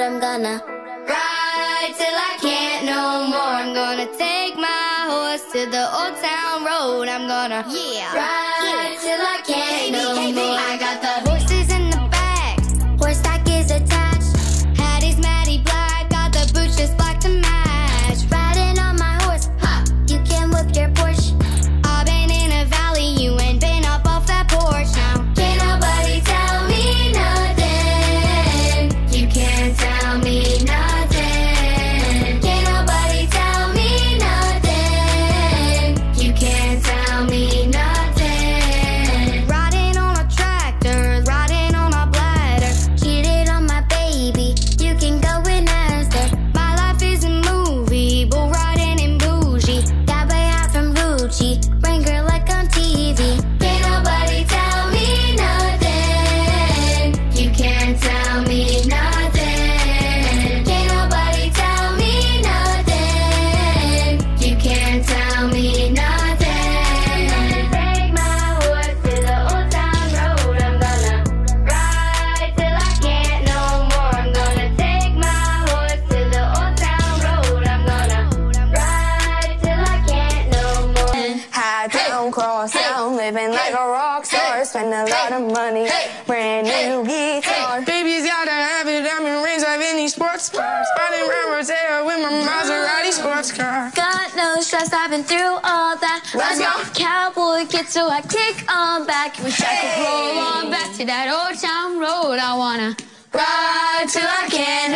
I'm gonna ride till I can't no more. I'm gonna take my horse to the old town road. I'm gonna yeah ride. me. down, living hey, like a rock star. Hey, Spend a hey, lot of money, brand new guitar. Baby's got a habit, diamond rings, I've any sports car. Spinning around Rosetta with my Maserati sports car. Got no stress, I've been through all that. Let's go. Cowboy kid, so I kick on back. Wish I could roll on back to that old town road. I wanna ride till I can't